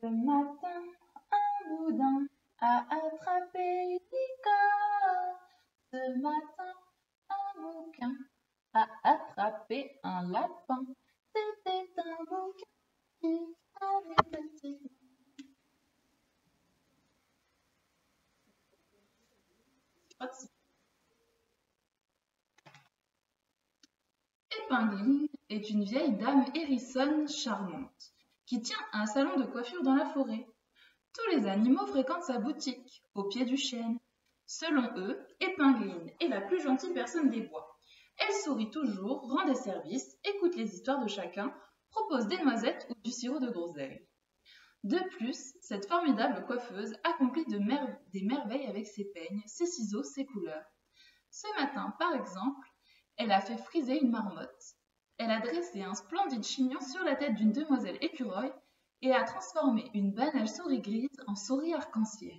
Ce matin, un boudin a attrapé une licorne. Ce matin, un bouquin a attrapé un lapin. C'était un bouquin qui avait petit. Épingline est une vieille dame hérissonne charmante qui tient un salon de coiffure dans la forêt. Tous les animaux fréquentent sa boutique, au pied du chêne. Selon eux, Épingline est la plus gentille personne des bois. Elle sourit toujours, rend des services, écoute les histoires de chacun, propose des noisettes ou du sirop de groseille. De plus, cette formidable coiffeuse accomplit des merveilles avec ses peignes, ses ciseaux, ses couleurs. Ce matin, par exemple, elle a fait friser une marmotte. Elle a dressé un splendide chignon sur la tête d'une demoiselle écureuil et a transformé une banale souris grise en souris arc-en-ciel.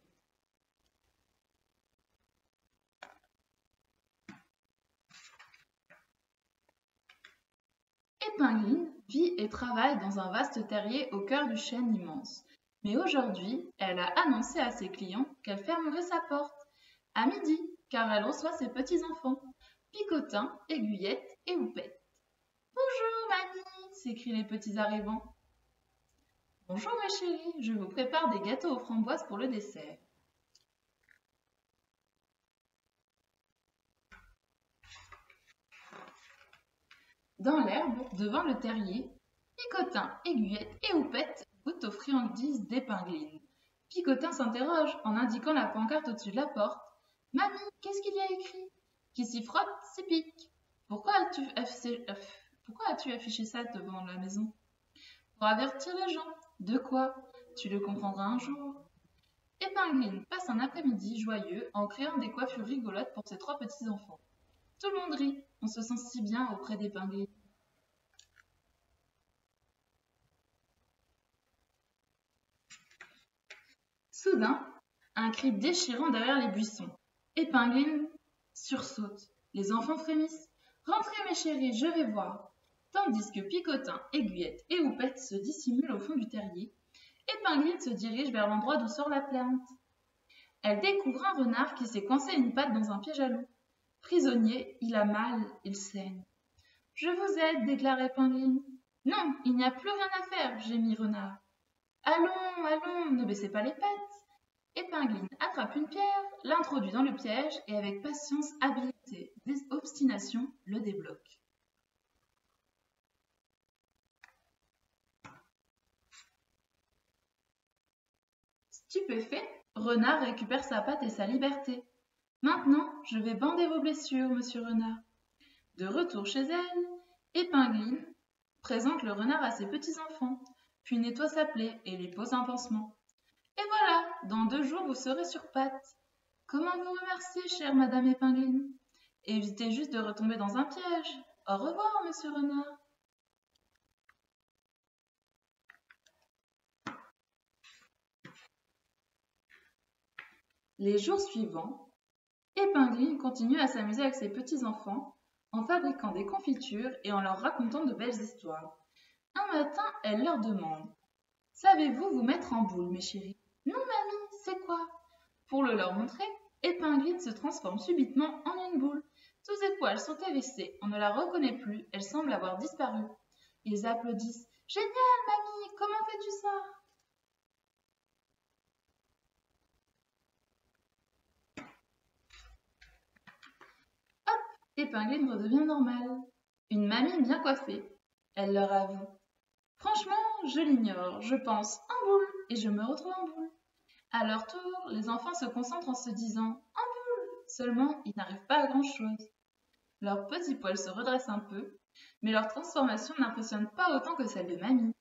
Épingline vit et travaille dans un vaste terrier au cœur du chêne immense. Mais aujourd'hui, elle a annoncé à ses clients qu'elle fermerait sa porte à midi, car elle reçoit ses petits-enfants, Picotin, Aiguillette et Houppette. Bonjour, mamie s'écrient les petits arrivants. Bonjour, mes chéris, je vous prépare des gâteaux aux framboises pour le dessert. Dans l'herbe, devant le terrier, Picotin, Aiguillette et Houppette goûtent aux friandises d'épingline. Picotin s'interroge en indiquant la pancarte au-dessus de la porte. Mamie, qu'est-ce qu'il y a écrit? Qui s'y frotte, s'y pique. Pourquoi as-tu pourquoi as-tu affiché ça devant la maison? Pour avertir les gens. De quoi? Tu le comprendras un jour. Épingline passe un après-midi joyeux en créant des coiffures rigolotes pour ses trois petits-enfants. Tout le monde rit, on se sent si bien auprès d'Épingline. Soudain, un cri déchirant derrière les buissons. Épingline sursaute. Les enfants frémissent. Rentrez mes chéris, je vais voir. Tandis que Picotin, Aiguillette et Houppette se dissimulent au fond du terrier, Épingline se dirige vers l'endroit d'où sort la plainte. Elle découvre un renard qui s'est coincé une patte dans un piège à loup. Prisonnier, il a mal, il saigne. Je vous aide, déclare Épingline. Non, il n'y a plus rien à faire, gémit Renard. Allons, allons, ne baissez pas les pattes. Épingline attrape une pierre, l'introduit dans le piège et avec patience, habileté, obstination, le débloque. Renard récupère sa patte et sa liberté. Maintenant, je vais bander vos blessures, monsieur Renard. De retour chez elle, Épingline présente le renard à ses petits-enfants, puis nettoie sa plaie et lui pose un pansement. Et voilà, dans deux jours vous serez sur pattes. Comment vous remercier, chère Madame Épingline Évitez juste de retomber dans un piège. Au revoir, monsieur Renard. Les jours suivants, Épingline continue à s'amuser avec ses petits-enfants en fabriquant des confitures et en leur racontant de belles histoires. Un matin, elle leur demande Savez-vous vous mettre en boule, mes chéris Non, mamie, c'est quoi? Pour le leur montrer, Épingline se transforme subitement en une boule. Tous ses poils sont hérissés, on ne la reconnaît plus, elle semble avoir disparu. Ils applaudissent Génial, mamie, comment fais-tu ça? Épingline redevient normale. Une mamie bien coiffée. Elle leur avoue. Franchement, je l'ignore. Je pense en boule et je me retrouve en boule. À leur tour, les enfants se concentrent en se disant en boule. Seulement, ils n'arrivent pas à grand-chose. Leurs petits poils se redressent un peu, mais leur transformation n'impressionne pas autant que celle de mamie.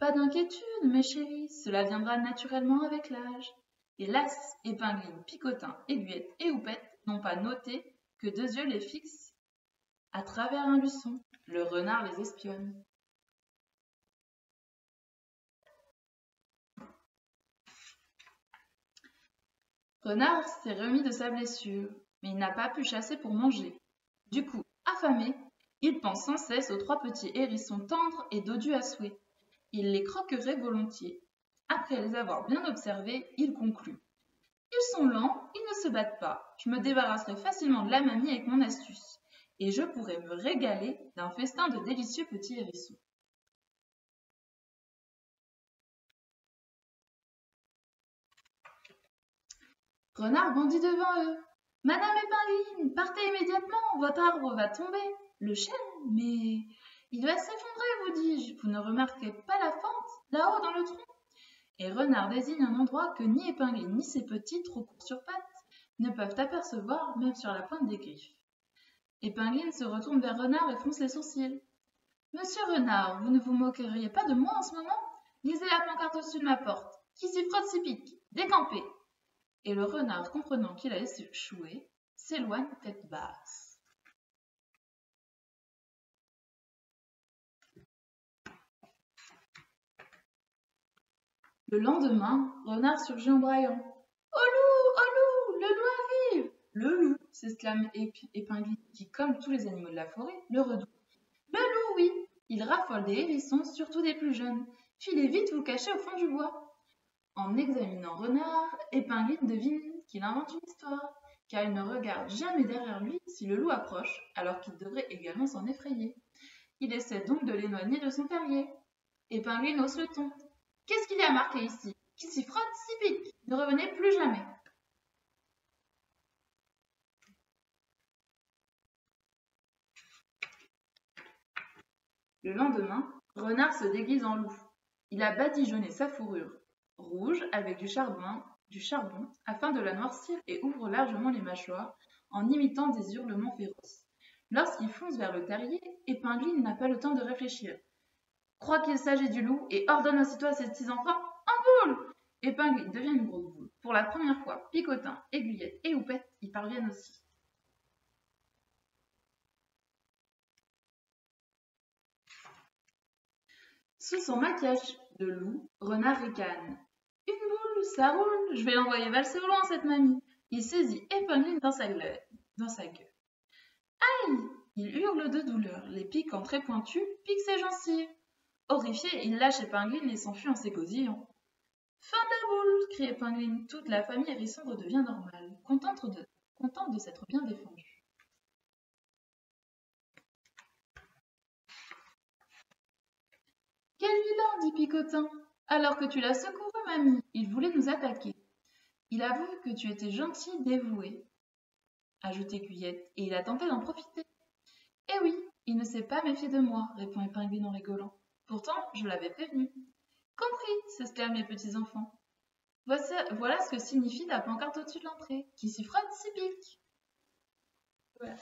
Pas d'inquiétude, mes chéris, cela viendra naturellement avec l'âge. Hélas, Épingline, Picotin, Aiguillette et Houppette n'ont pas noté que deux yeux les fixent à travers un buisson. Le renard les espionne. Renard s'est remis de sa blessure, mais il n'a pas pu chasser pour manger. Du coup, affamé, il pense sans cesse aux trois petits hérissons tendres et dodus à souhait. Il les croquerait volontiers. Après les avoir bien observés, il conclut. Ils sont lents, ils ne se battent pas. Je me débarrasserai facilement de la mamie avec mon astuce. Et je pourrai me régaler d'un festin de délicieux petits hérissons. Renard bondit devant eux. Madame Épingle, partez immédiatement, votre arbre va tomber. Le chêne, mais il va s'effondrer, vous dis-je. Vous ne remarquez pas la fente, là-haut dans le tronc? Et Renard désigne un endroit que ni Épingle ni ses petits, trop courts sur pattes, ne peuvent apercevoir, même sur la pointe des griffes. Épingline se retourne vers Renard et fronce les sourcils. Monsieur Renard, vous ne vous moqueriez pas de moi en ce moment? Lisez la pancarte au-dessus de ma porte. Qui s'y frotte s'y pique. Décampez et le renard, comprenant qu'il allait s'échouer, s'éloigne tête basse. Le lendemain, Renard surgit en braillant. Oh loup, oh loup, le loup arrive Le loup s'exclame Épingle, qui, comme tous les animaux de la forêt, le redoute. Le loup, oui Il raffole des hérissons, surtout des plus jeunes. Filez vite vous cacher au fond du bois. En examinant Renard, Épingline devine qu'il invente une histoire, car il ne regarde jamais derrière lui si le loup approche, alors qu'il devrait également s'en effrayer. Il essaie donc de l'éloigner de son terrier. Épingline hausse le ton. Qu'est-ce qu'il y a marqué ici? Qui s'y frotte, s'y pique. Ne revenez plus jamais. Le lendemain, Renard se déguise en loup. Il a badigeonné sa fourrure rouge avec du charbon, du charbon afin de la noircir et ouvre largement les mâchoires en imitant des hurlements féroces. Lorsqu'il fonce vers le terrier, Épingline n'a pas le temps de réfléchir. Croit qu'il s'agit du loup et ordonne aussitôt à ses petits enfants En boule Épingline devient une grosse boule. Pour la première fois, Picotin, Aiguillette et Houppette y parviennent aussi. Sous son maquillage de loup, Renard ricane. Une boule, ça roule, je vais l'envoyer valser au loin, cette mamie. Il saisit Épingline dans sa gueule. Dans. Aïe Il hurle de douleur. Les piquants très pointus piquent ses gencives. Horrifié, il lâche Épingline et s'enfuit en s'écosillant. Fin de la boule crie Épingline. Toute la famille hérisson redevient normale, contente de, s'être bien défendue. Quel vilain dit Picotin. Alors que tu l'as secouru, mamie, il voulait nous attaquer. Il avoue que tu étais gentil, dévoué, ajoutait Guyette, et il a tenté d'en profiter. Eh oui, il ne s'est pas méfié de moi, répond Épingline en rigolant. Pourtant, je l'avais prévenu. Compris, s'exclament les petits enfants. Voilà ce que signifie la pancarte au-dessus de l'entrée. Qui s'y frotte s'y pique. Voilà.